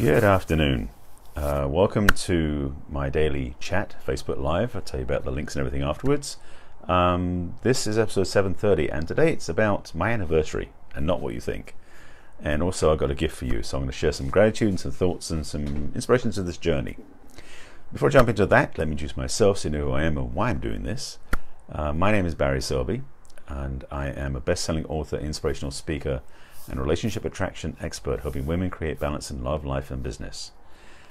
Good afternoon. Uh, welcome to my daily chat, Facebook Live. I'll tell you about the links and everything afterwards. Um, this is episode 730, and today it's about my anniversary and not what you think. And also, I've got a gift for you, so I'm going to share some gratitude and some thoughts and some inspirations of this journey. Before I jump into that, let me introduce myself so you know who I am and why I'm doing this. Uh, my name is Barry Selby, and I am a best selling author, inspirational speaker, and relationship attraction expert, helping women create balance in love, life, and business.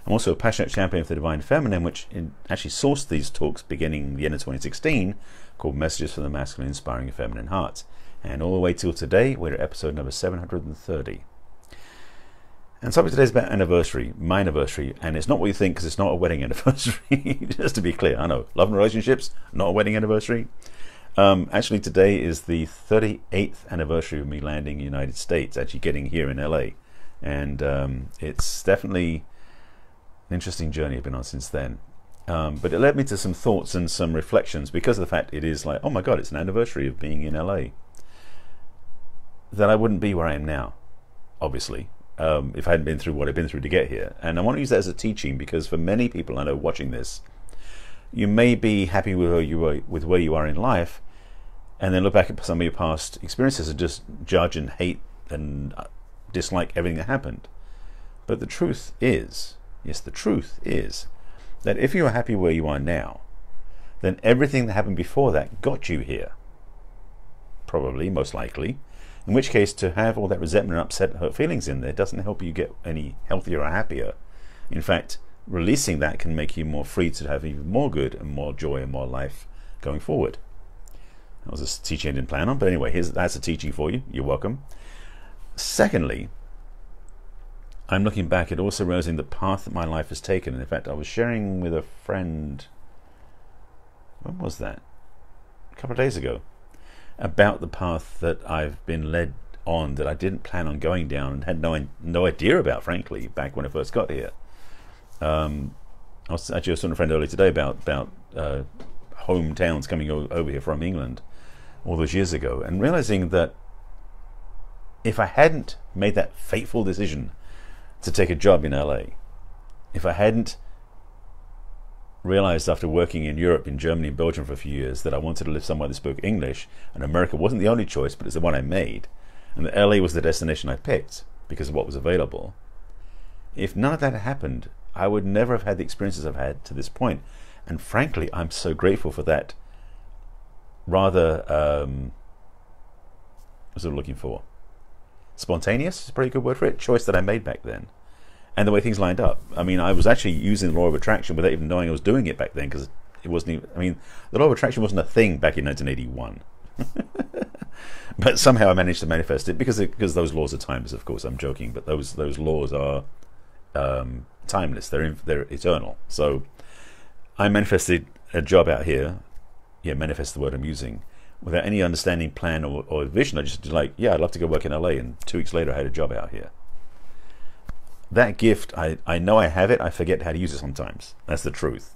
I'm also a passionate champion of the divine feminine, which actually sourced these talks beginning the end of 2016, called Messages from the Masculine Inspiring a Feminine Heart. And all the way till today, we're at episode number 730. And topic today is about anniversary, my anniversary, and it's not what you think because it's not a wedding anniversary. Just to be clear, I know love and relationships, not a wedding anniversary. Um, actually, today is the 38th anniversary of me landing in the United States, actually getting here in LA, and um, it's definitely an interesting journey I've been on since then. Um, but it led me to some thoughts and some reflections because of the fact it is like, oh my God, it's an anniversary of being in LA. That I wouldn't be where I am now, obviously, um, if I hadn't been through what I've been through to get here. And I want to use that as a teaching because for many people I know watching this, you may be happy with where you are, with where you are in life, and then look back at some of your past experiences and just judge and hate and uh, dislike everything that happened. But the truth is, yes, the truth is that if you are happy where you are now, then everything that happened before that got you here. Probably, most likely. In which case, to have all that resentment and upset hurt feelings in there doesn't help you get any healthier or happier. In fact, releasing that can make you more free to have even more good and more joy and more life going forward. That was a teaching I didn't plan on, but anyway, here's, that's a teaching for you. You're welcome. Secondly, I'm looking back at also realizing the path that my life has taken. And in fact, I was sharing with a friend, when was that? A couple of days ago, about the path that I've been led on that I didn't plan on going down and had no, no idea about, frankly, back when I first got here. Um, I was actually talking to a friend earlier today about about uh, hometowns coming over here from England all those years ago, and realizing that if I hadn't made that fateful decision to take a job in LA, if I hadn't realized after working in Europe, in Germany, and Belgium for a few years, that I wanted to live somewhere that spoke English, and America wasn't the only choice, but it's the one I made, and that LA was the destination I picked because of what was available. If none of that happened, I would never have had the experiences I've had to this point. And frankly, I'm so grateful for that rather, um, what was I looking for? Spontaneous is a pretty good word for it. Choice that I made back then. And the way things lined up. I mean, I was actually using the law of attraction without even knowing I was doing it back then because it wasn't even, I mean, the law of attraction wasn't a thing back in 1981. but somehow I managed to manifest it because it, because those laws are timeless. Of course, I'm joking, but those those laws are um, timeless. They're in, they're eternal. So I manifested a job out here. Yeah, manifest the word I'm using without any understanding, plan, or, or vision. I just like, yeah, I'd love to go work in LA. And two weeks later, I had a job out here. That gift, I, I know I have it. I forget how to use it sometimes. That's the truth.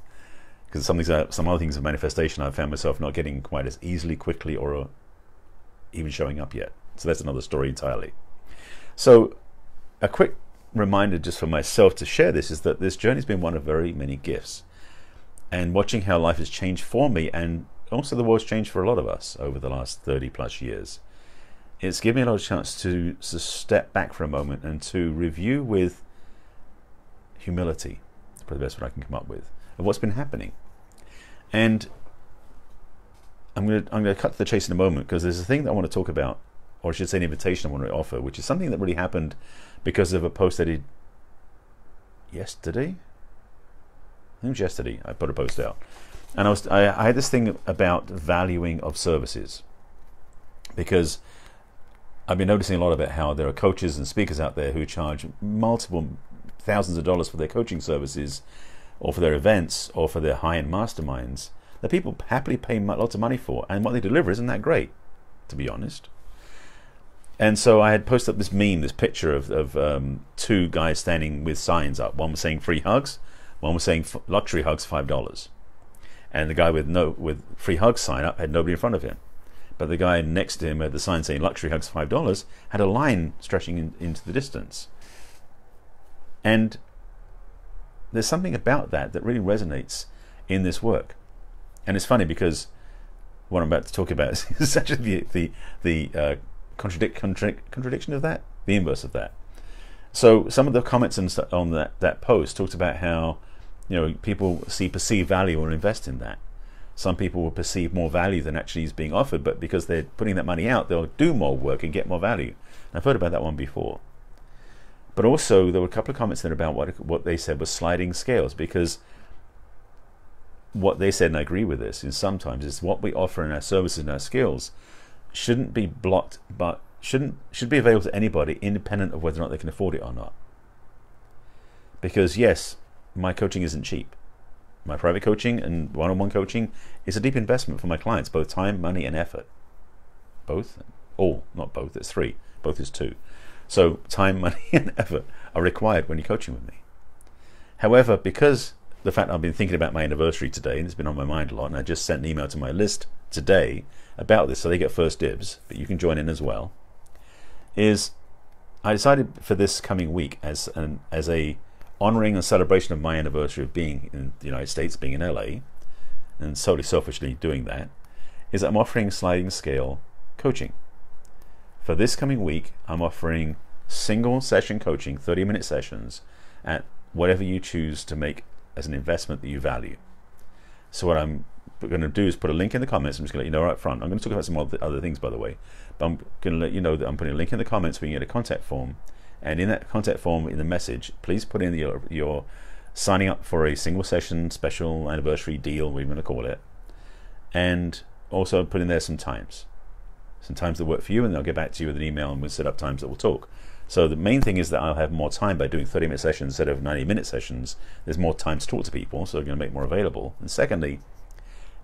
Because some, things, some other things of manifestation, I've found myself not getting quite as easily, quickly, or even showing up yet. So that's another story entirely. So, a quick reminder just for myself to share this is that this journey has been one of very many gifts. And watching how life has changed for me, and also the world's changed for a lot of us over the last 30 plus years, it's given me a lot of chance to, to step back for a moment and to review with humility, probably the best word I can come up with, of what's been happening. And I'm going to I'm going to cut to the chase in a moment because there's a thing that I want to talk about, or I should say, an invitation I want to offer, which is something that really happened because of a post I did yesterday. I think yesterday. I put a post out, and I was I, I had this thing about valuing of services because I've been noticing a lot about how there are coaches and speakers out there who charge multiple thousands of dollars for their coaching services, or for their events, or for their high-end masterminds that people happily pay lots of money for, and what they deliver isn't that great, to be honest. And so I had posted up this meme, this picture of, of um, two guys standing with signs up. One was saying free hugs, one was saying luxury hugs five dollars, and the guy with no with free hugs sign up had nobody in front of him, but the guy next to him had the sign saying luxury hugs five dollars had a line stretching in, into the distance. And there's something about that that really resonates in this work. And it's funny because what I'm about to talk about is, is actually the the, the uh, contradict, contradict, contradiction of that, the inverse of that. So some of the comments on that, that post talked about how you know people see perceived value or invest in that. Some people will perceive more value than actually is being offered, but because they're putting that money out, they'll do more work and get more value. And I've heard about that one before. But also there were a couple of comments there about what what they said was sliding scales because what they said, and I agree with this, is sometimes it's what we offer in our services and our skills shouldn't be blocked, but shouldn't should be available to anybody, independent of whether or not they can afford it or not. Because yes, my coaching isn't cheap. My private coaching and one-on-one coaching is a deep investment for my clients, both time, money, and effort. Both, all, not both. It's three. Both is two. So time, money, and effort are required when you're coaching with me. However, because the fact I've been thinking about my anniversary today, and it's been on my mind a lot, and I just sent an email to my list today about this, so they get first dibs, but you can join in as well. Is I decided for this coming week as an as a honoring and celebration of my anniversary of being in the United States, being in LA, and solely selfishly doing that, is I'm offering sliding scale coaching. For this coming week, I'm offering single session coaching, 30 minute sessions, at whatever you choose to make as an investment that you value. So what I'm going to do is put a link in the comments. I'm just going to let you know right front. I'm going to talk about some other things, by the way. But I'm going to let you know that I'm putting a link in the comments where you can get a contact form. And in that contact form, in the message, please put in your, your signing up for a single session special anniversary deal, we're going to call it. And also put in there some times. Some times that work for you, and they'll get back to you with an email and we'll set up times that we'll talk. So the main thing is that I'll have more time by doing 30 minute sessions instead of 90 minute sessions. There's more time to talk to people, so I'm going to make more available. And secondly,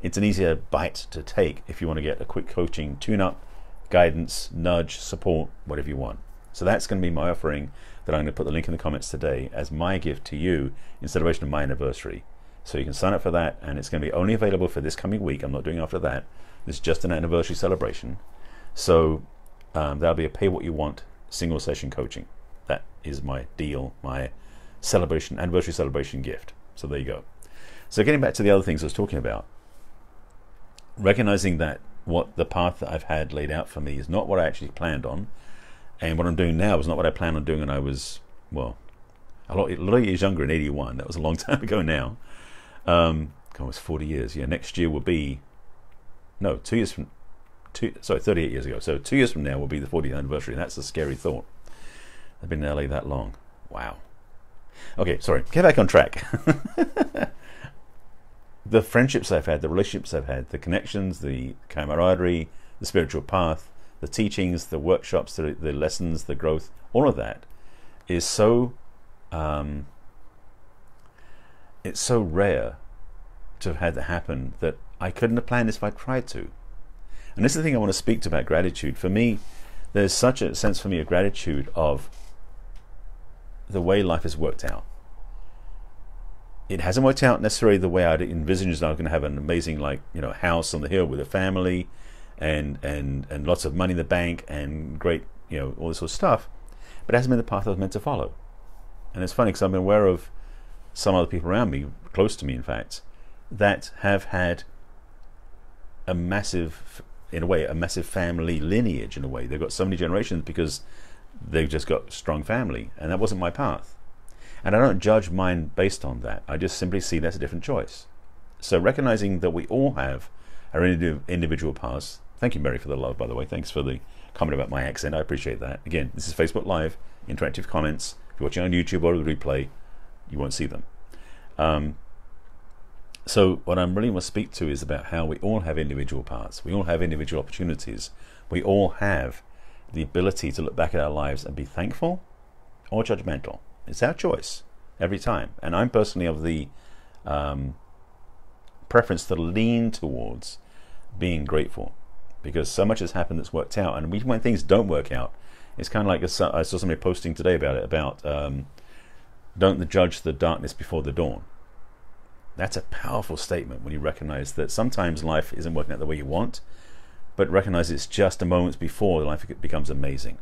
it's an easier bite to take if you want to get a quick coaching tune up, guidance, nudge, support, whatever you want. So that's going to be my offering that I'm going to put the link in the comments today as my gift to you in celebration of my anniversary. So you can sign up for that, and it's going to be only available for this coming week. I'm not doing after that. This is just an anniversary celebration. So um, that'll be a pay what you want single session coaching. That is my deal, my celebration, anniversary celebration gift. So there you go. So getting back to the other things I was talking about, recognizing that what the path that I've had laid out for me is not what I actually planned on, and what I'm doing now is not what I planned on doing when I was well, a lot, a lot years younger in '81. That was a long time ago now. Um, God, it was 40 years. Yeah, next year will be no two years from two, sorry, 38 years ago. So two years from now will be the 40th anniversary, and that's a scary thought. I've been in LA that long. Wow. Okay, sorry. Get back on track. the friendships I've had, the relationships I've had, the connections, the camaraderie, the spiritual path, the teachings, the workshops, the, the lessons, the growth, all of that is so um, it's so rare to have had that happen that I couldn't have planned this if I tried to. And this is the thing I want to speak to about gratitude. For me, there's such a sense for me of gratitude of the way life has worked out. It hasn't worked out necessarily the way I'd envisioned. I was going to have an amazing, like you know, house on the hill with a family, and and and lots of money in the bank, and great, you know, all this sort of stuff. But it hasn't been the path I was meant to follow. And it's funny because I've been aware of some other people around me, close to me, in fact, that have had a massive in a way, a massive family lineage. In a way, they've got so many generations because they've just got strong family, and that wasn't my path. And I don't judge mine based on that. I just simply see that's a different choice. So recognizing that we all have our individual paths. Thank you, Mary, for the love, by the way. Thanks for the comment about my accent. I appreciate that. Again, this is Facebook Live, interactive comments. If you're watching on YouTube or the replay, you won't see them. Um, so what I'm really want to speak to is about how we all have individual parts. We all have individual opportunities. We all have the ability to look back at our lives and be thankful or judgmental. It's our choice every time. And I'm personally of the um, preference to lean towards being grateful because so much has happened that's worked out. And when things don't work out, it's kind of like a, I saw somebody posting today about it about um, don't judge the darkness before the dawn. That's a powerful statement when you recognize that sometimes life isn't working out the way you want, but recognize it's just a moment before life becomes amazing.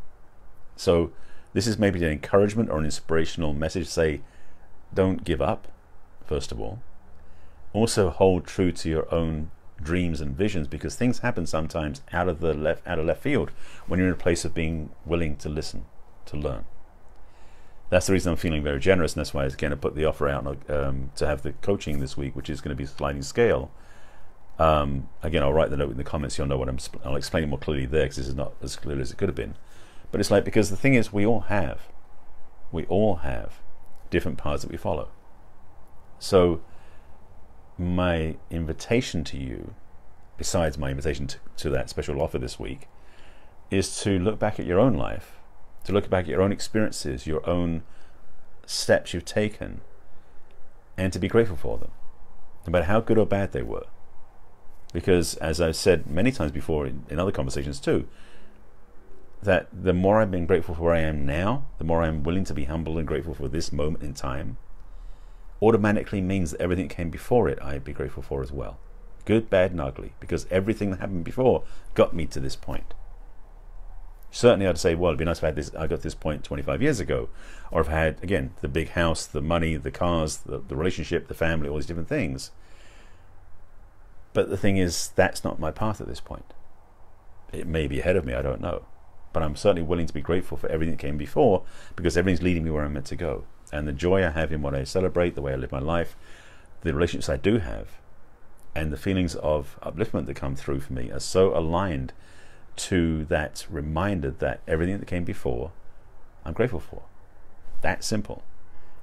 So This is maybe an encouragement or an inspirational message. Say, don't give up, first of all. Also, hold true to your own dreams and visions because things happen sometimes out of the left out of left field when you're in a place of being willing to listen, to learn. That's the reason I'm feeling very generous, and that's why I going to put the offer out um, to have the coaching this week, which is going to be sliding scale. Um, again, I'll write the note in the comments. You'll know what I'm. I'll explain it more clearly there because this is not as clear as it could have been. But it's like because the thing is, we all have, we all have different paths that we follow. So my invitation to you, besides my invitation to, to that special offer this week, is to look back at your own life, to look back at your own experiences, your own steps you've taken, and to be grateful for them, no matter how good or bad they were. Because, as I've said many times before in, in other conversations too, that the more I've been grateful for where I am now, the more I'm willing to be humble and grateful for this moment in time, automatically means that everything that came before it I'd be grateful for as well. Good, bad, and ugly, because everything that happened before got me to this point. Certainly, I'd say, well, it'd be nice if I had this. I got this point 25 years ago, or if I had again the big house, the money, the cars, the, the relationship, the family, all these different things. But the thing is, that's not my path at this point. It may be ahead of me, I don't know. But I'm certainly willing to be grateful for everything that came before because everything's leading me where I'm meant to go and the joy I have in what I celebrate, the way I live my life, the relationships I do have, and the feelings of upliftment that come through for me are so aligned to that reminder that everything that came before, I'm grateful for. That simple.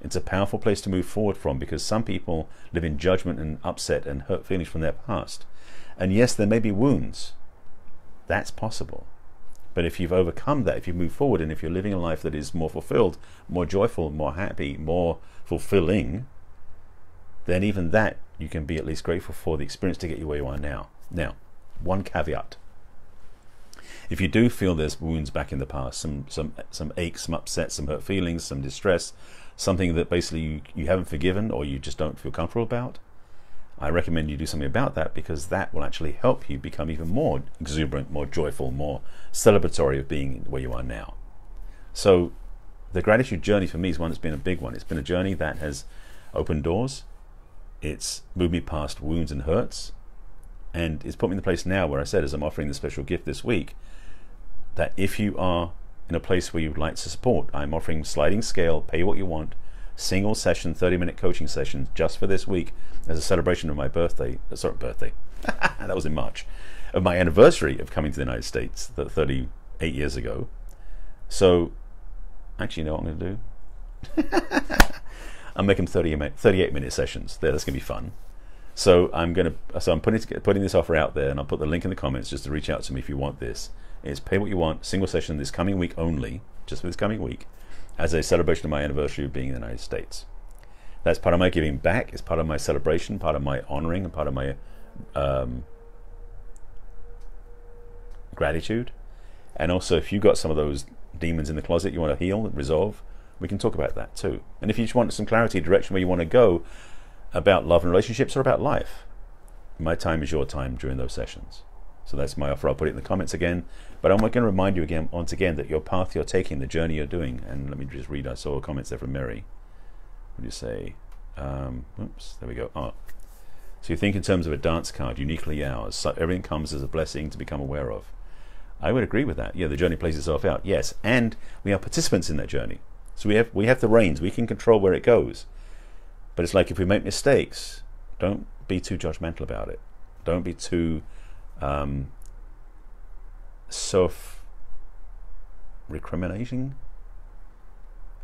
It's a powerful place to move forward from because some people live in judgment and upset and hurt feelings from their past. And yes, there may be wounds. That's possible. But if you've overcome that, if you move forward, and if you're living a life that is more fulfilled, more joyful, more happy, more fulfilling, then even that you can be at least grateful for the experience to get you where you are now. Now, one caveat. If you do feel there's wounds back in the past, some some some aches, some upsets, some hurt feelings, some distress, something that basically you, you haven't forgiven or you just don't feel comfortable about, I recommend you do something about that because that will actually help you become even more exuberant, more joyful, more celebratory of being where you are now. So, the gratitude journey for me is one that's been a big one. It's been a journey that has opened doors, it's moved me past wounds and hurts, and it's put me in the place now where I said, as I'm offering the special gift this week, that if you are in a place where you'd like to support, I'm offering sliding scale, pay what you want, single session, 30 minute coaching sessions just for this week as a celebration of my birthday. Uh, sorry, birthday. that was in March. Of my anniversary of coming to the United States 38 years ago. So, actually, you know what I'm going to do? I'm making 30, 38 minute sessions. There, that's going to be fun. So I'm going to, so I'm putting putting this offer out there, and I'll put the link in the comments just to reach out to me if you want this. It's pay what you want, single session this coming week only, just for this coming week as a celebration of my anniversary of being in the United States. That's part of my giving back. It's part of my celebration, part of my honoring, and part of my um, gratitude. And also, if you've got some of those demons in the closet you want to heal resolve, we can talk about that too. And if you just want some clarity, direction where you want to go about love and relationships or about life, my time is your time during those sessions. So that's my offer. I'll put it in the comments again. But I'm going to remind you again, once again, that your path you're taking, the journey you're doing, and let me just read. I saw comments there from Mary. What do you say? Um, oops, there we go. Oh. So you think in terms of a dance card, uniquely ours. So everything comes as a blessing to become aware of. I would agree with that. Yeah, the journey plays itself out. Yes, and we are participants in that journey. So we have we have the reins. We can control where it goes. But it's like if we make mistakes, don't be too judgmental about it. Don't be too um, self recriminating.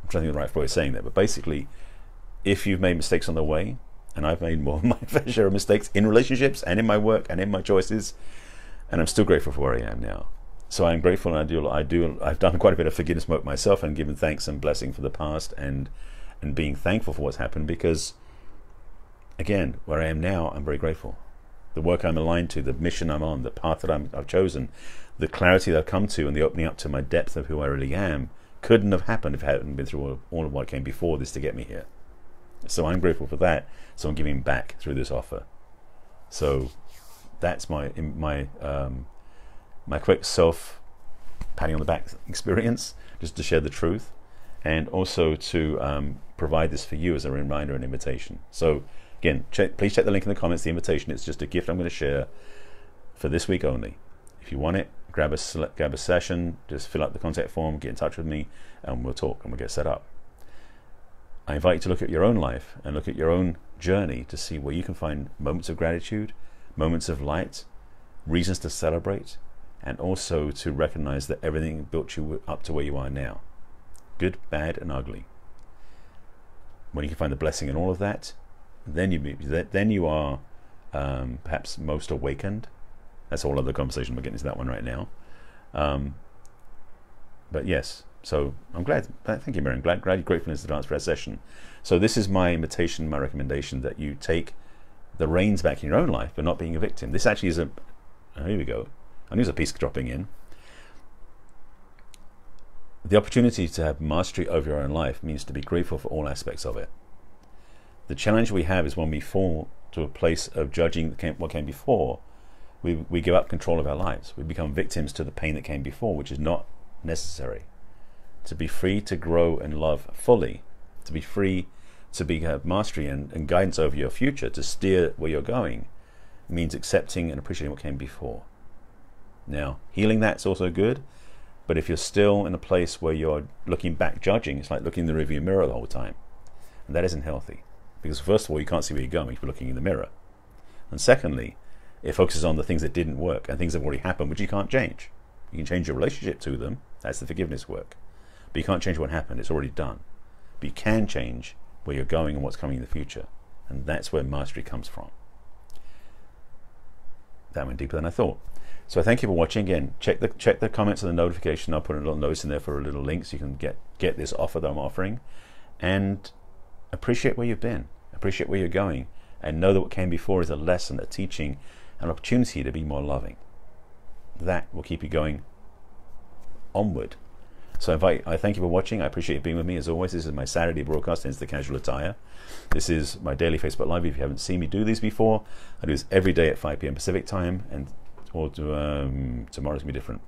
I'm trying to think of the right way of saying that, but basically, if you've made mistakes on the way, and I've made more my fair share of mistakes in relationships and in my work and in my choices, and I'm still grateful for where I am now. So I'm grateful, and I do. I do. I've done quite a bit of forgiveness work myself, and given thanks and blessing for the past, and and being thankful for what's happened. Because, again, where I am now, I'm very grateful the work I'm aligned to, the mission I'm on, the path that i have chosen, the clarity that I've come to, and the opening up to my depth of who I really am couldn't have happened if I hadn't been through all, all of what came before this to get me here. So I'm grateful for that. So I'm giving back through this offer. So that's my my um, my quick self patting on the back experience, just to share the truth. And also to um, provide this for you as a reminder and invitation. So, again, check, please check the link in the comments. The invitation. It's just a gift I'm going to share for this week only. If you want it, grab a grab a session, just fill out the contact form, get in touch with me, and we'll talk and we'll get set up. I invite you to look at your own life and look at your own journey to see where you can find moments of gratitude, moments of light, reasons to celebrate, and also to recognize that everything built you up to where you are now good, bad, and ugly. When you can find the blessing in all of that, then you then you are um, perhaps most awakened. That's all other conversation. We're getting into that one right now. Um, but yes, so I'm glad. Thank you, Miriam. Glad, glad gratefulness advance for our session. So this is my invitation, my recommendation that you take the reins back in your own life, but not being a victim. This actually is a. Oh, here we go. I knew there's a piece dropping in. The opportunity to have mastery over your own life means to be grateful for all aspects of it. The challenge we have is when we fall to a place of judging what came before, we, we give up control of our lives. We become victims to the pain that came before, which is not necessary. To be free to grow and love fully, to be free to be, have mastery and, and guidance over your future, to steer where you're going, means accepting and appreciating what came before. Now, healing that's also good, but if you're still in a place where you're looking back judging, it's like looking in the rearview mirror the whole time. And that isn't healthy. Because first of all, you can't see where you're going if you're looking in the mirror. And secondly, it focuses on the things that didn't work and things that have already happened, which you can't change. You can change your relationship to them. That's the forgiveness work. But you can't change what happened. It's already done. But you can change where you're going and what's coming in the future. And that's where mastery comes from. That went deeper than I thought. So thank you for watching. Again, check the check the comments and the notification. I'll put a little notice in there for a little link so you can get get this offer that I'm offering, and appreciate where you've been, appreciate where you're going, and know that what came before is a lesson, a teaching, an opportunity to be more loving. That will keep you going onward. So I, I thank you for watching. I appreciate you being with me as always. This is my Saturday broadcast into the casual attire. This is my daily Facebook Live. If you haven't seen me do these before, I do this every day at 5 p.m. Pacific time, and or to, um, tomorrow's gonna be different.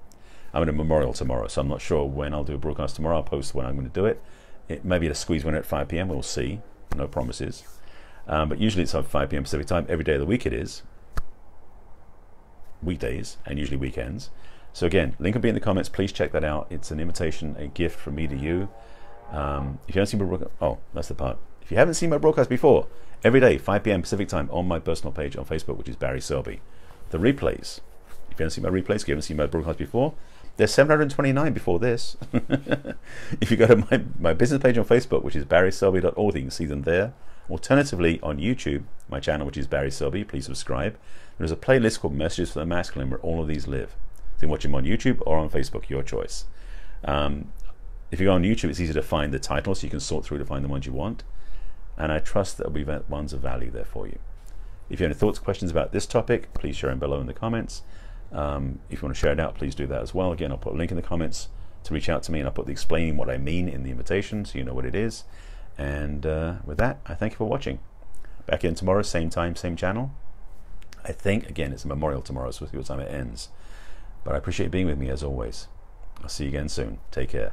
I'm in a memorial tomorrow, so I'm not sure when I'll do a broadcast tomorrow. I'll post when I'm going to do it. It maybe to squeeze one at 5 p.m. We'll see. No promises. Um, but usually it's at 5 p.m. Pacific time. Every day of the week it is. Weekdays and usually weekends. So again, link will be in the comments. Please check that out. It's an invitation, a gift from me to you. Um, if you haven't seen my broadcast, oh, that's the part. If you haven't seen my broadcast before, every day, 5 p.m. Pacific time on my personal page on Facebook, which is Barry Selby. The replays if you haven't seen my replays, if you haven't seen my broadcast before, there's 729 before this. if you go to my, my business page on Facebook, which is barryselby.org, you can see them there. Alternatively, on YouTube, my channel, which is Barry Selby, please subscribe. There's a playlist called Messages for the Masculine where all of these live. So you can watch them on YouTube or on Facebook, your choice. Um, if you go on YouTube, it's easy to find the title, so you can sort through to find the ones you want. And I trust that will be ones of value there for you. If you have any thoughts, questions about this topic, please share them below in the comments. Um, if you want to share it out, please do that as well. Again, I'll put a link in the comments to reach out to me, and I'll put the explaining what I mean in the invitation so you know what it is. And uh, with that, I thank you for watching. Back in tomorrow, same time, same channel. I think, again, it's a memorial tomorrow, so we'll see what time it ends. But I appreciate being with me as always. I'll see you again soon. Take care.